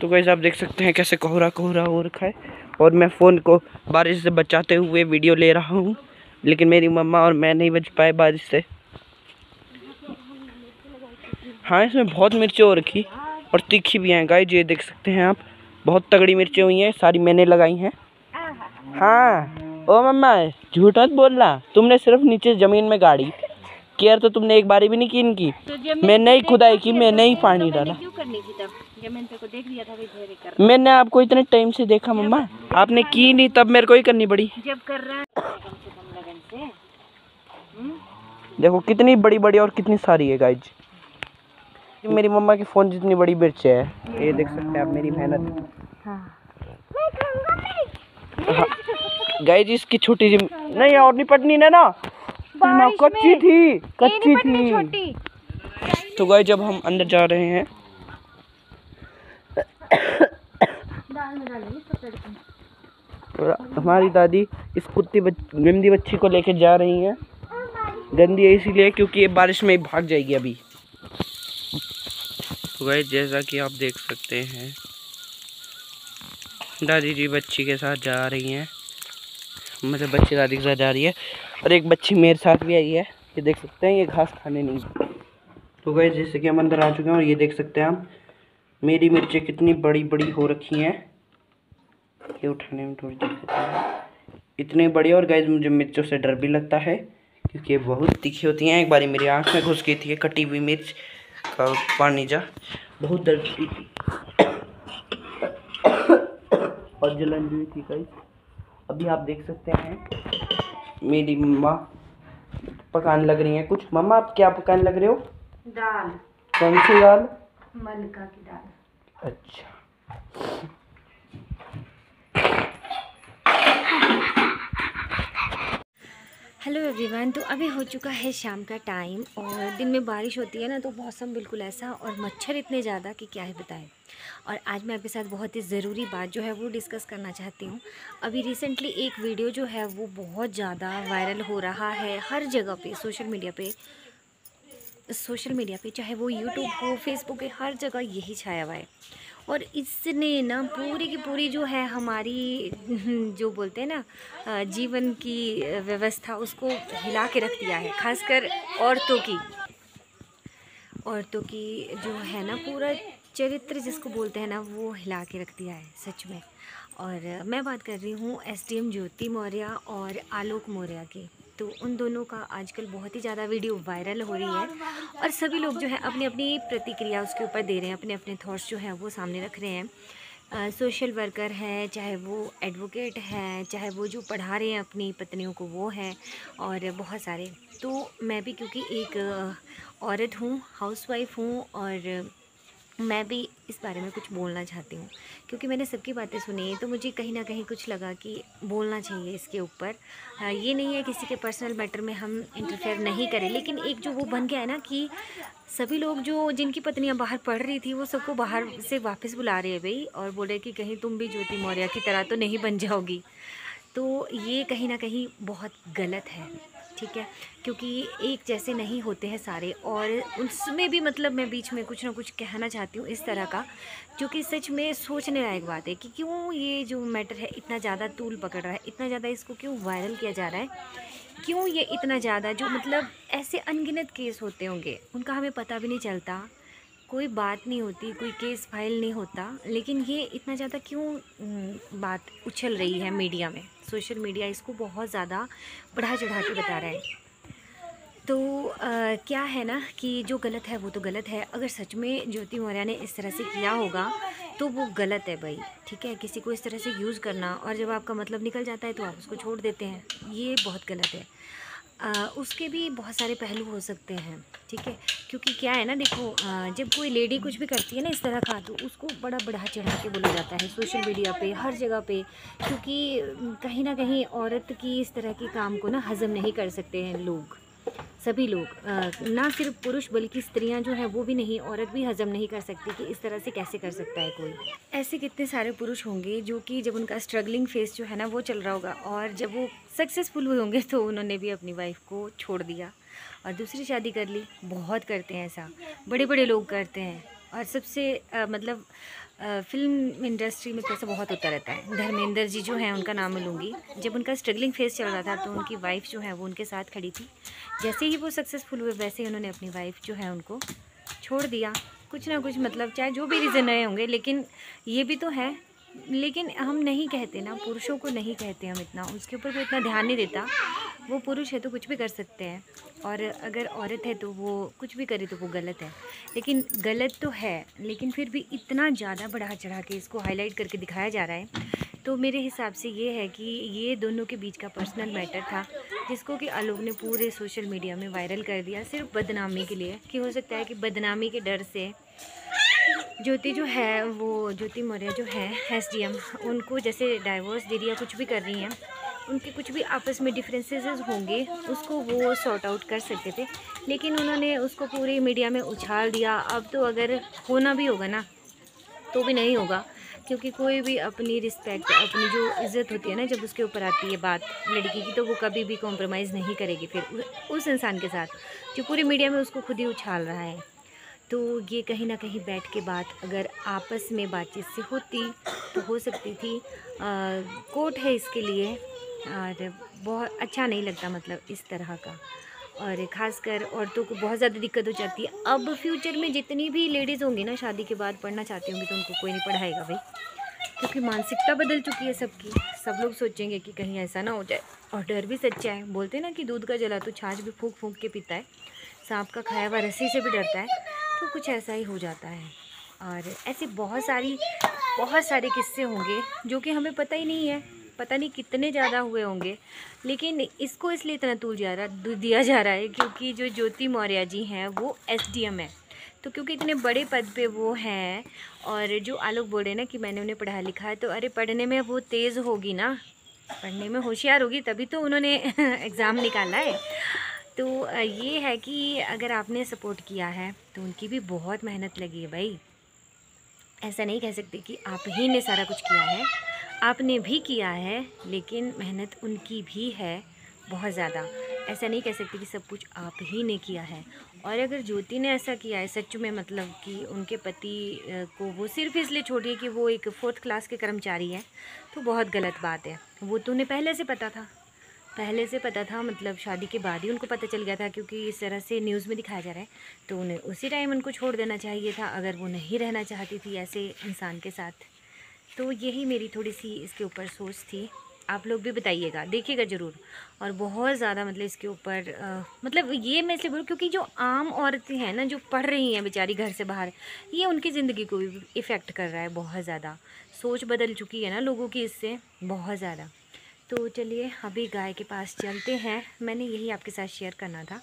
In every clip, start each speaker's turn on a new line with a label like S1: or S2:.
S1: तो कैसे आप देख सकते हैं कैसे कोहरा कोहरा हो रखा है। और मैं फ़ोन को बारिश से बचाते हुए वीडियो ले रहा हूँ। लेकिन मेरी मम्मा और मैं नहीं बच पाए बारिश से। हाँ इसमें बहुत मिर्चें हो रखी और तीखी भी हैं। गाय ये देख सकते हैं आप। बहुत तगड़ी मिर्चें हुई हैं सारी मैंने लगाई हैं। हाँ ओ मम्मा झूठ मत बोलना। तुमने सिर्फ़ नीचे ज़मीन में गाड़ी। केयर तो तुमने एक बारी भी नहीं की इनकी।
S2: तो
S1: मैंने ही खुदाई की मैंने ही पानी डाला।
S2: क्यों करनी थी तब? जब मैंने तेरे को देख लिया था भी कर
S1: मैंने आपको इतने टाइम से देखा मम्मा। आपने की नहीं तब मेरे को ही करनी पड़ी।
S2: जब कर रहा है कम से कम लगन से। हम्म?
S1: देखो कितनी बड़ी बड़ी और कितनी सारी है गाइज़ मेरी मम्मा के फ़ोन जितनी बड़ी मिर्च है। ये देख सकते हैं आप मेरी मेहनत।
S2: हाँ।
S1: गाइज़ इसकी छोटी सी नहीं और नहीं पटनी ना ना। ना कच्ची थी। कच्ची थी। तो गाय जब हम अंदर जा रहे हैं
S2: दाल में डालेंगे सब तड़के
S1: और हमारी दादी इस कुत्ती बच, गंदी बच्ची को लेके जा रही हैं। गंदी है इसीलिए क्योंकि ये बारिश में ही भाग जाएगी अभी। तो गाइज़ जैसा कि आप देख सकते हैं दादी जी बच्ची के साथ जा रही हैं। मतलब बच्ची दादी के साथ जा रही है और एक बच्ची मेरे साथ भी आई है। ये देख सकते हैं ये घास खाने नहीं। तो गए जैसे कि हम अंदर आ चुके हैं और ये देख सकते हैं हम मेरी मिर्चें कितनी बड़ी बड़ी हो रखी हैं? ये उठाने में थोड़ी दिक्कत है। इतनी बड़ी और गैस मुझे मिर्चों से डर भी लगता है क्योंकि ये बहुत तीखी होती हैं। एक बारी मेरी आँख में घुस गई थी कटी हुई मिर्च का पानी जा। बहुत दर्द की थी। और जलन भी हुई थी गई अभी आप देख सकते हैं मेरी मम्मा पकाने लग रही हैं कुछ। मम्मा आप क्या पकाने लग रहे हो?
S2: दाल।
S1: कौन सी दाल?
S2: मलका की दाल।
S1: अच्छा।
S2: हेलो एवरीवन तो अभी हो चुका है शाम का टाइम और दिन में बारिश होती है ना तो मौसम बिल्कुल ऐसा और मच्छर इतने ज़्यादा कि क्या ही बताएँ। और आज मैं आपके साथ बहुत ही ज़रूरी बात जो है वो डिस्कस करना चाहती हूँ। अभी रिसेंटली एक वीडियो जो है वो बहुत ज़्यादा वायरल हो रहा है हर जगह पे सोशल मीडिया पे। सोशल मीडिया पे, चाहे वो यूट्यूब हो फेसबुक है, हर जगह यही छाया हुआ है। और इसने ना पूरी की पूरी जो है हमारी, जो बोलते हैं ना जीवन की व्यवस्था उसको हिला के रख दिया है, खासकर औरतों की। औरतों की जो है ना पूरा चरित्र जिसको बोलते हैं ना, वो हिला के रख दिया है, सच में। और मैं बात कर रही हूँ S D M Jyoti Maurya और आलोक मौर्य की। तो उन दोनों का आजकल बहुत ही ज़्यादा वीडियो वायरल हो रही है। और सभी लोग जो है अपनी अपनी प्रतिक्रिया उसके ऊपर दे रहे हैं अपने अपने थाट्स जो हैं वो सामने रख रहे हैं। सोशल वर्कर है, चाहे वो एडवोकेट है, चाहे वो जो पढ़ा रहे हैं अपनी पत्नियों को वो है और बहुत सारे। तो मैं भी क्योंकि एक औरत हूँ हाउसवाइफ हूँ और मैं भी इस बारे में कुछ बोलना चाहती हूँ। क्योंकि मैंने सबकी बातें सुनी तो मुझे कहीं ना कहीं कुछ लगा कि बोलना चाहिए इसके ऊपर। ये नहीं है किसी के पर्सनल मैटर में हम इंटरफेयर नहीं करें, लेकिन एक जो वो बन गया है ना कि सभी लोग जो जिनकी पत्नियाँ बाहर पढ़ रही थी, वो सबको बाहर से वापस बुला रहे हैं भाई, और बोल रहे कि कहीं तुम भी ज्योति मौर्य की तरह तो नहीं बन जाओगी। तो ये कहीं ना कहीं बहुत गलत है। ठीक है? क्योंकि एक जैसे नहीं होते हैं सारे और उसमें भी मतलब मैं बीच में कुछ ना कुछ कहना चाहती हूँ इस तरह का, जो कि सच में सोचने लायक बात है कि क्यों ये जो मैटर है इतना ज़्यादा तूल पकड़ रहा है, इतना ज़्यादा इसको क्यों वायरल किया जा रहा है? क्यों ये इतना ज़्यादा जो मतलब ऐसे अनगिनत केस होते होंगे, उनका हमें पता भी नहीं चलता। कोई बात नहीं होती कोई केस फ़ाइल नहीं होता लेकिन ये इतना ज़्यादा क्यों बात उछल रही है मीडिया में? सोशल मीडिया इसको बहुत ज़्यादा बढ़ा चढ़ा के बता रहा है। तो अ, क्या है ना कि जो गलत है वो तो गलत है। अगर सच में ज्योति मौर्य ने इस तरह से किया होगा तो वो गलत है भाई ठीक है? किसी को इस तरह से यूज़ करना और जब आपका मतलब निकल जाता है तो आप उसको छोड़ देते हैं। ये बहुत गलत है। अ, उसके भी बहुत सारे पहलू हो सकते हैं ठीक है? क्योंकि क्या है ना देखो आ, जब कोई लेडी कुछ भी करती है ना इस तरह का तो उसको बड़ा बढ़ा चढ़ा के बोला जाता है सोशल मीडिया पे हर जगह पे क्योंकि कहीं ना कहीं औरत की इस तरह के काम को ना हज़म नहीं कर सकते हैं लोग। सभी लोग ना सिर्फ़ पुरुष बल्कि स्त्रियाँ जो हैं वो भी नहीं औरत भी हजम नहीं कर सकती कि इस तरह से कैसे कर सकता है कोई। ऐसे कितने सारे पुरुष होंगे जो कि जब उनका स्ट्रगलिंग फेस जो है ना वो चल रहा होगा और जब वो सक्सेसफुल हुए होंगे तो उन्होंने भी अपनी वाइफ को छोड़ दिया और दूसरी शादी कर ली। बहुत करते हैं ऐसा। बड़े बड़े लोग करते हैं और सबसे आ, मतलब फ़िल्म इंडस्ट्री में पैसा बहुत होता रहता है। धर्मेंद्र जी जो हैं, उनका नाम लूँगी। जब उनका स्ट्रगलिंग फेस चल रहा था तो उनकी वाइफ जो है, वो उनके साथ खड़ी थी। जैसे ही वो सक्सेसफुल हुए, वैसे ही उन्होंने अपनी वाइफ जो है, उनको छोड़ दिया। कुछ ना कुछ मतलब चाहे जो भी रीज़न रहे होंगे, लेकिन ये भी तो है। लेकिन हम नहीं कहते ना, पुरुषों को नहीं कहते हम इतना। उसके ऊपर कोई इतना ध्यान नहीं देता। वो पुरुष है तो कुछ भी कर सकते हैं। और अगर औरत है तो वो कुछ भी करे तो वो गलत है। लेकिन गलत तो है, लेकिन फिर भी इतना ज़्यादा बढ़ा चढ़ा के इसको हाईलाइट करके दिखाया जा रहा है। तो मेरे हिसाब से ये है कि ये दोनों के बीच का पर्सनल मैटर था, जिसको कि आलोक ने पूरे सोशल मीडिया में वायरल कर दिया सिर्फ़ बदनामी के लिए। कि हो सकता है कि बदनामी के डर से ज्योति जो है, वो ज्योति मौर्य जो है एसडीएम उनको जैसे डाइवोर्स दे दिया, कुछ भी कर रही हैं। उनके कुछ भी आपस में डिफरेंसेस होंगे, उसको वो सॉर्ट आउट कर सकते थे। लेकिन उन्होंने उसको पूरी मीडिया में उछाल दिया। अब तो अगर होना भी होगा ना तो भी नहीं होगा। क्योंकि कोई भी अपनी रिस्पेक्ट अपनी जो इज़्ज़त होती है ना, जब उसके ऊपर आती है बात लड़की की तो वो कभी भी कॉम्प्रोमाइज़ नहीं करेगी फिर उस इंसान के साथ, जो पूरी मीडिया में उसको खुद ही उछाल रहा है। तो ये कहीं ना कहीं बैठ के बात अगर आपस में बातचीत से होती तो हो सकती थी। कोट है इसके लिए, और बहुत अच्छा नहीं लगता मतलब इस तरह का। और ख़ासकर औरतों को बहुत ज़्यादा दिक्कत हो जाती है। अब फ्यूचर में जितनी भी लेडीज़ होंगी ना, शादी के बाद पढ़ना चाहती होंगी तो उनको कोई नहीं पढ़ाएगा भाई। क्योंकि मानसिकता बदल चुकी है सबकी। सब लोग सोचेंगे कि कहीं ऐसा ना हो जाए। और डर भी सच्चा है। बोलते ना कि दूध का जला तो छाछ भी फूक फूक के पीता है। सांप का खाया हुआ रस्सी से भी डरता है। तो कुछ ऐसा ही हो जाता है। और ऐसी बहुत सारी, बहुत सारे किस्से होंगे, जो कि हमें पता ही नहीं है। पता नहीं कितने ज़्यादा हुए होंगे। लेकिन इसको इसलिए इतना तूल जा रहा दिया जा रहा है क्योंकि जो ज्योति मौर्य जी हैं, वो एसडीएम है। तो क्योंकि इतने बड़े पद पे वो हैं, और जो आलोक बोल ना कि मैंने उन्हें पढ़ा लिखा है तो अरे पढ़ने में वो तेज़ होगी ना? पढ़ने में होशियार होगी, तभी तो उन्होंने एग्ज़ाम निकाला है। तो ये है कि अगर आपने सपोर्ट किया है तो उनकी भी बहुत मेहनत लगी है भाई। ऐसा नहीं कह सकते कि आप ही ने सारा कुछ किया है। आपने भी किया है, लेकिन मेहनत उनकी भी है बहुत ज़्यादा। ऐसा नहीं कह सकते कि सब कुछ आप ही ने किया है। और अगर ज्योति ने ऐसा किया है, सच में मतलब कि उनके पति को वो सिर्फ़ इसलिए छोड़िए कि वो एक फोर्थ क्लास के कर्मचारी हैं तो बहुत गलत बात है। वो तो उन्हें पहले से पता था। पहले से पता था मतलब शादी के बाद ही उनको पता चल गया था क्योंकि इस तरह से न्यूज़ में दिखाया जा रहा है। तो उन्हें उसी टाइम उनको छोड़ देना चाहिए था, अगर वो नहीं रहना चाहती थी ऐसे इंसान के साथ। तो यही मेरी थोड़ी सी इसके ऊपर सोच थी। आप लोग भी बताइएगा, देखिएगा ज़रूर। और बहुत ज़्यादा मतलब इसके ऊपर मतलब ये मैं इसलिए बोलूँ क्योंकि जो आम औरतें हैं ना, जो पढ़ रही हैं बेचारी घर से बाहर, ये उनकी ज़िंदगी को भी इफ़ेक्ट कर रहा है बहुत ज़्यादा। सोच बदल चुकी है ना लोगों की इससे बहुत ज़्यादा। तो चलिए अभी गाय के पास चलते हैं। मैंने यही आपके साथ शेयर करना था।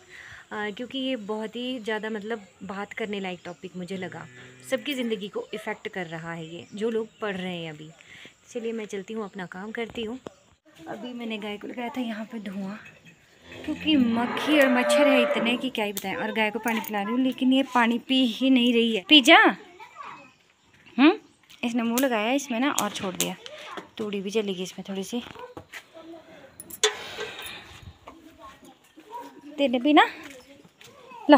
S2: आ, क्योंकि ये बहुत ही ज़्यादा मतलब बात करने लायक टॉपिक मुझे लगा। सबकी ज़िंदगी को इफ़ेक्ट कर रहा है ये जो लोग पढ़ रहे हैं अभी। चलिए मैं चलती हूँ अपना काम करती हूँ। अभी मैंने गाय को लगाया था यहाँ पर धुआँ। क्योंकि मक्खी और मच्छर है इतने कि क्या ही बताएँ और गाय को पानी पिला रही हूँ लेकिन ये पानी पी ही नहीं रही है। पी जा। हम्म इसने मुँह लगाया इसमें ना और छोड़ दिया। तूड़ी भी चलेगी इसमें थोड़ी सी। तेने भी ना लो।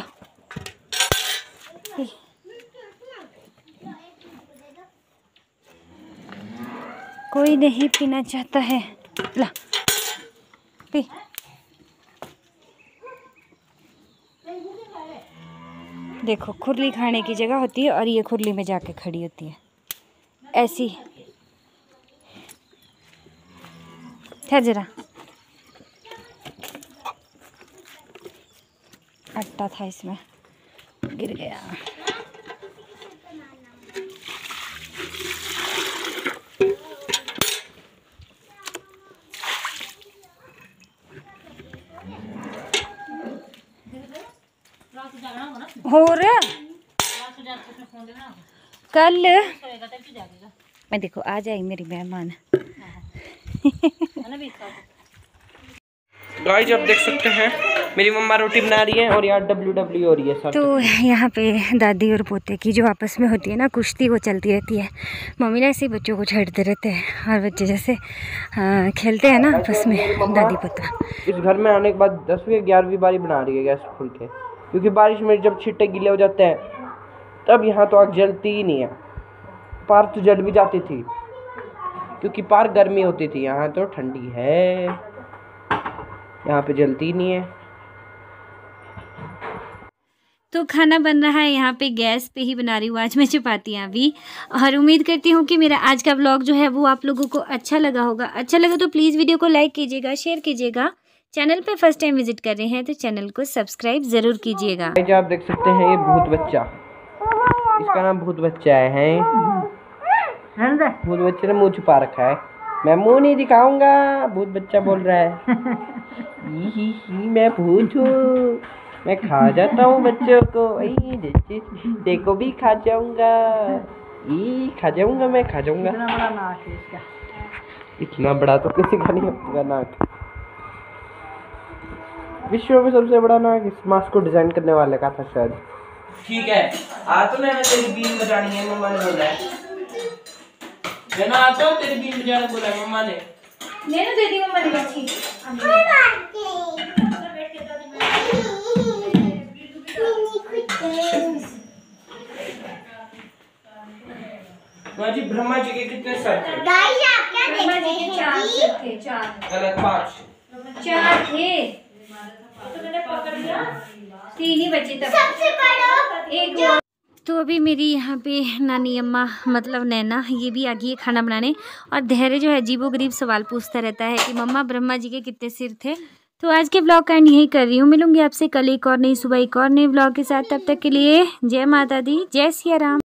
S2: कोई नहीं पीना चाहता है। ला। पी। देखो, खुरली खाने की जगह होती है और ये खुरली में जाके खड़ी होती है। ऐसी। है जरा। आटा था इसमें। गिर गया। और कल? मैं देखो, आ जाएगी मेरी मेहमान।
S1: गाइस आप देख सकते हैं मेरी मम्मा रोटी बना रही है और यहाँ डब्ल्यू डब्ल्यू हो रही है
S2: तो यहाँ पे दादी और पोते की जो आपस में होती है ना कुश्ती वो चलती रहती है। मम्मी ना ऐसे ही बच्चों को छेड़ते रहते हैं और बच्चे जैसे आ, खेलते हैं ना आपस में दादी पोता।
S1: इस घर में आने के बाद दसवीं ग्यारहवीं बारी बना रही है गैस खुल के क्योंकि बारिश में जब छिट्टे गीले हो जाते हैं तब यहाँ तो आग जलती ही नहीं है। पार तो जल भी जाती थी क्योंकि पार गर्मी होती थी यहाँ तो ठंडी है। यहाँ पे जलती नहीं है।
S2: तो खाना बन रहा है, यहाँ पे गैस पे ही बना रही हूँ, आज मैं चपातियाँ भी और उम्मीद करती हूँ कि मेरा आज का ब्लॉग जो है, वो आप लोगों को अच्छा लगा होगा। अच्छा लगा तो प्लीज़ वीडियो को लाइक कीजिएगा शेयर कीजिएगा। चैनल पे फ़र्स्ट टाइम विज़िट कर रहे हैं तो चैनल को सब्सक्राइब ज़रूर कीजिएगा।
S1: आप देख सकते हैं, ये भूत बच्चा। इसका नाम भूत बच्चा है। भूत बच्चे ने मुँह छुपा रखा है। मैं मुँह नहीं दिखाऊँगा, भूत बच्चा बोल रहा ही। मैं भूत हूँ। मैं खा जाता हूँ बच्चों को। देखो भी खा जाऊँगा। ई खा जाऊँगा मैं खा जाऊँगा।
S3: इतना बड़ा नाक है इसका।
S1: इतना बड़ा तो किसी का नहीं होगा नाक विश्व में सबसे बड़ा नाक इस मास्क को डिज़ाइन करने वाले का था शायद। ठीक है। आ तो मैंने तेरी बीन बजानी है मम्मा ने बोला है। मैं ना आता हूँ तेरी बीन बजाना बोला है मम्मा ने।
S2: मैंने दे दी मम्मा ने अच्छी
S1: माँ जी ब्रह्मा जी के कितने सर थे?
S4: गाइस आप क्या
S2: जी के
S4: हैं?
S2: चार सर थे चार।
S1: गलत पाँच
S2: चार थे। तीन ही बचे तब।
S4: सबसे बड़ा
S2: एक तो अभी मेरी यहाँ पे नानी अम्मा मतलब नैना ये भी आ गई है खाना बनाने। और धैर्य जो है अजीबो गरीब सवाल पूछता रहता है कि मम्मा ब्रह्मा जी के कितने सिर थे? तो आज के ब्लॉग का एंड यही कर रही हूँ। मिलूँगी आपसे कल एक और नई सुबह एक और नई ब्लॉग के साथ। तब तक के लिए जय माता दी, जय सिया राम।